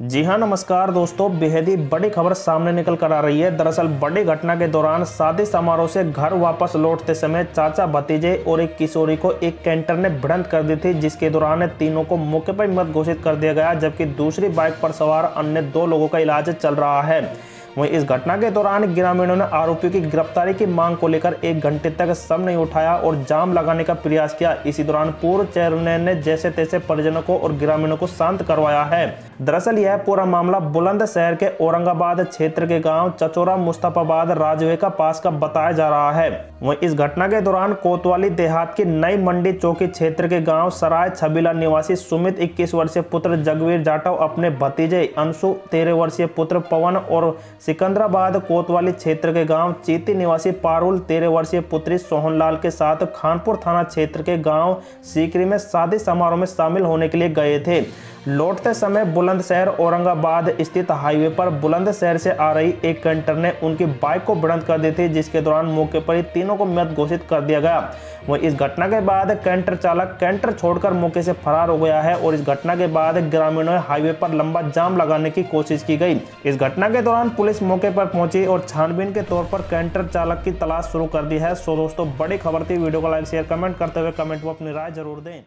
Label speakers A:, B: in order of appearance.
A: जी हाँ नमस्कार दोस्तों। बेहद ही बड़ी खबर सामने निकल कर आ रही है। दरअसल बड़ी घटना के दौरान शादी समारोह से घर वापस लौटते समय चाचा भतीजे और एक किशोरी को एक कैंटर ने भिड़ंत कर दी थी, जिसके दौरान तीनों को मौके पर मत घोषित कर दिया गया, जबकि दूसरी बाइक पर सवार अन्य दो लोगों का इलाज चल रहा है। वहीं इस घटना के दौरान ग्रामीणों ने आरोपियों की गिरफ्तारी की मांग को लेकर एक घंटे तक सब नहीं उठाया और जाम लगाने का प्रयास किया। इसी दौरान पूर्व चेयरमैन ने जैसे तैसे परिजनों को और ग्रामीणों को शांत करवाया है। दरअसल यह पूरा मामला बुलंद शहर के औरंगाबाद क्षेत्र के गाँव चचोरा मुस्तफाबाद राजवे का पास का बताया जा रहा है। वहीं इस घटना के दौरान कोतवाली देहात की नई मंडी चौकी क्षेत्र के गाँव सराय छबीला निवासी सुमित 21 वर्षीय पुत्र जगवीर जाटव, अपने भतीजे अंशु, तेरह वर्षीय पुत्र पवन और सिकंदराबाद कोतवाली क्षेत्र के गाँव चीती निवासी पारुल, तेरह वर्षीय पुत्री सोहनलाल के साथ खानपुर थाना क्षेत्र के गाँव सीकरी में शादी समारोह में शामिल होने के लिए गए थे। लौटते समय बुलंदशहर औरंगाबाद स्थित हाईवे पर बुलंदशहर से आ रही एक कैंटर ने उनकी बाइक को भिड़ंत कर दी थी, जिसके दौरान मौके पर ही तीनों को मृत घोषित कर दिया गया। वहीं इस घटना के बाद कैंटर चालक कैंटर छोड़कर मौके से फरार हो गया है और इस घटना के बाद ग्रामीणों ने हाईवे पर लंबा जाम लगाने की कोशिश की गई। इस घटना के दौरान पुलिस मौके पर पहुँची और छानबीन के तौर पर कैंटर चालक की तलाश शुरू कर दी है। सो दोस्तों, बड़ी खबर थी। वीडियो को लाइक, शेयर, कमेंट करते हुए कमेंट में अपनी राय ज़रूर दें।